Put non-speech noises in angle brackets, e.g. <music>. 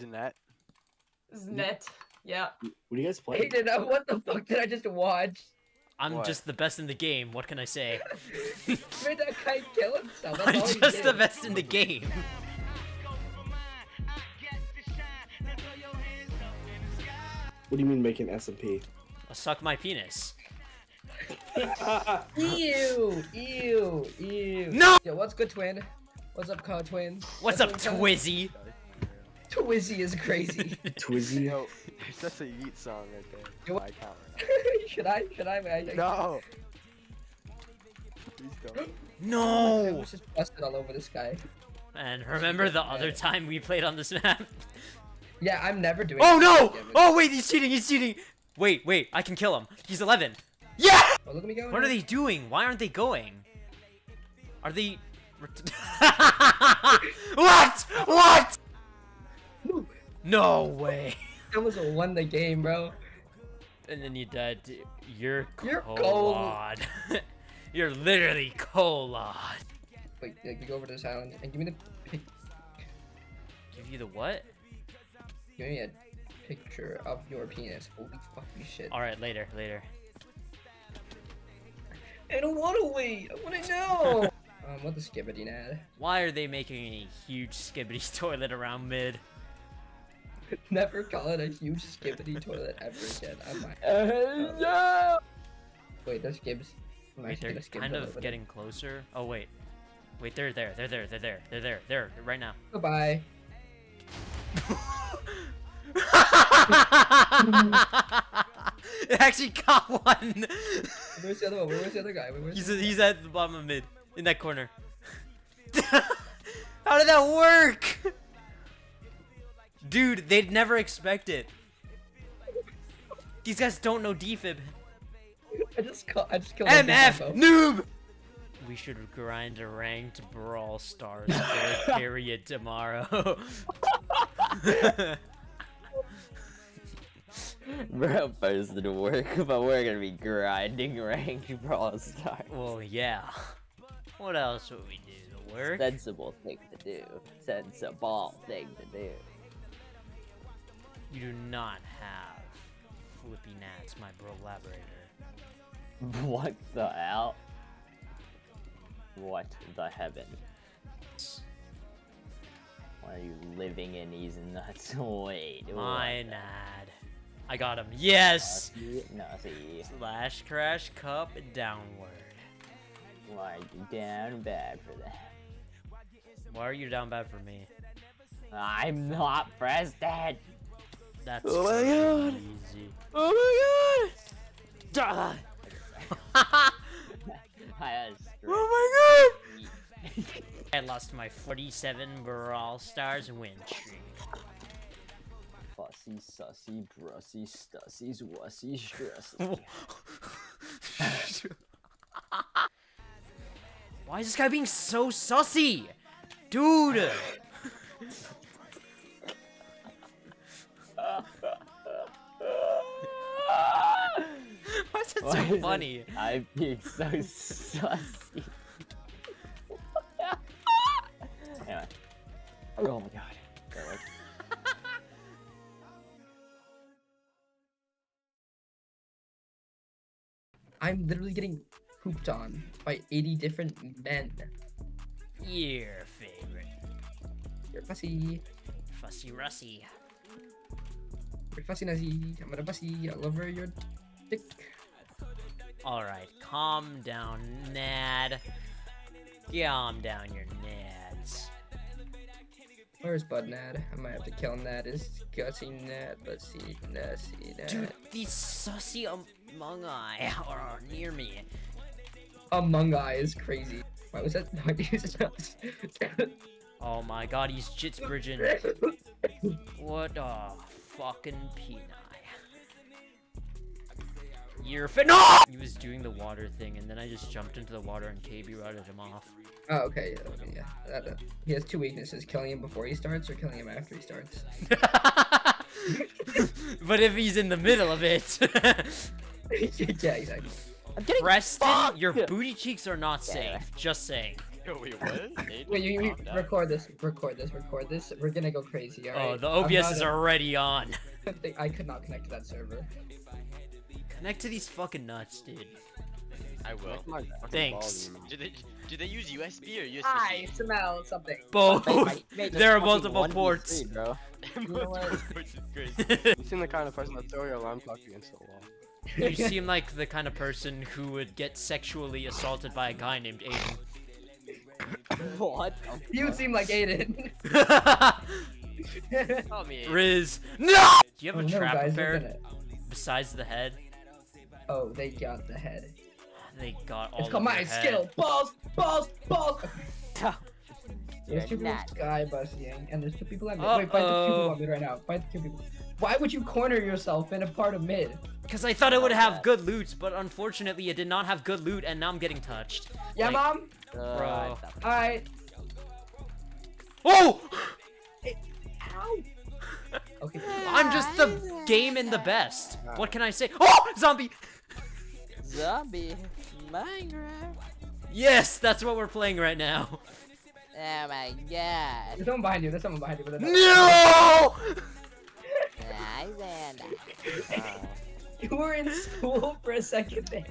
Zanet. Znet. Yeah. What do you guys play? Aiden, uh, what the fuck did I just watch? I'm What? just the best in the game. What can I say? <laughs> Made that guy kill himself. That's I'm he just the best in the game. <laughs> What do you mean making SMP? I'll suck my penis. <laughs> Ew, ew, ew. No! Yo, what's good, twin? What's up, co twin? What's That's up, Twizzy? Talking- <laughs> Twizzy is crazy. <laughs> Twizzy? Yo, that's a Yeet song right there. Yo, My account right should I? Should I? I, I. No. Please don't. <gasps> I No! was just busted all over this guy. And remember the other time we played on this map? <laughs> Yeah, I'm never doing. Oh no! again. Oh wait, he's cheating, he's cheating! Wait, wait, I can kill him. He's 11. Yeah! Oh, look at me go. What are they doing? Why aren't they going? Are they... what? What? No way. I almost won the game, bro. And then you died. to- You're You're Colon. <laughs> You're literally colon. Wait, yeah, you go over to this island and give me the pic- Give you the what? give me a picture of your penis. Holy fucking shit! All right, later, later. I don't want to wait. I want to know. <laughs> um, what the skibidi nad? Why are they making a huge skibidi <laughs> toilet around mid? <laughs> Never call it a huge skibidi toilet ever again. I'm uh, like, no! wait, there's Gibbs. I'm Wait, actually they're gonna kind of over getting closer. Oh wait, wait, they're there, they're there, they're there, they're there, they're right now. them. Goodbye. <laughs> it actually caught one. Where's the other one? Where's the other guy? Where's He's the... he's at the bottom of mid, in that corner. <laughs> How did that work? Dude, they'd never expect it. These guys don't know defib. I just call, I just killed MF noob. We should grind a ranked Brawl Stars third <laughs> period tomorrow. <laughs> Bro posted to work, <laughs> but we're gonna be grinding ranked Brawl Stars. well, yeah. What else would we do? To work? Sensible thing to do. Sensible thing to do. You do not have Flippy Nats, my bro collaborator. <laughs> What the hell? What the heaven? Why are you living in these nuts? <laughs> Wait, My Nad. I got him. Yes! Nutty. Slash crash cup downward. Why are you down bad for that? Why are you down bad for me? I'm not Preston! That's Oh my God. easy. Oh my god! I <laughs> Oh my god! <laughs> I lost my 47 Brawl Stars win streak. Fussy, sussy, brussy, stussy, wussy, strussy. <laughs> Why is this guy being so sussy? Dude! Is Why so is it- funny? I'm being so <laughs> sussy. anyway. Oh my god. That worked. <laughs> I'm literally getting pooped on by 80 different men. Your favorite. You're fussy. Fussy Russy. You're fussy Nazi. I'm gonna fussy all over your dick. Alright, calm down, Nad. Calm down your nads. Where's Bud Nad? I might have to kill Nad. Is gutsy Nad? Let's see. See. Nad. Dude, these sussy among I <laughs> are near me. Among Eye is crazy. Why was that? <laughs> No, it's not- <laughs> Oh my god, he's jits bridging. What a fucking peanut. You're fit. No! He was doing the water thing, and then I just jumped into the water and KB routed him off. oh, okay. yeah, okay, yeah. That, that- he has two weaknesses: killing him before he starts, or killing him after he starts. <laughs> but if he's in the middle of it, <laughs> yeah, exactly. I'm getting Preston, fucked! your booty cheeks are not Yeah. safe. Just saying. Wait, what? <laughs> Wait, you, you record this, record this, record this. We're gonna go crazy, Oh, the OBS is a- already on. I could not connect to that server. Connect to these fucking nuts, dude. I will. Make my fucking Thanks. Do they do they use USB or USB? I smell something. Both. Mate, mate, <laughs> There are multiple 1v3, ports. bro. <laughs> know what? Which is crazy. <laughs> You seem the kind of person that throw your alarm clock against the wall. you seem like the kind of person who would get sexually assaulted by a guy named Aiden. <coughs> what? You seem like Aiden. Call me. Riz. No! Do you have oh, a no, trap guys, they're prepared besides the head? Oh, they got the head. They got all It's called my head. skill. Balls, balls, balls. <laughs> There's You're two people not. sky busting, and there's two people at mid. Wait, fight the two people at mid right now. Fight the two people. Why would you corner yourself in a part of mid? Because I thought it would Oh, have good loot, but unfortunately it did not have good loot, and now I'm getting touched. Yeah, Like- mom. Uh, Bro. what Alright. Oh! Ow. <laughs> Okay. I'm just the game in the best. What can I say? Oh! Zombie! Zombie Minecraft. Yes, that's what we're playing right now. Oh my god. There's someone behind you. There's someone behind you. But they're not- No! Hi, Xander. You were in school for a second there.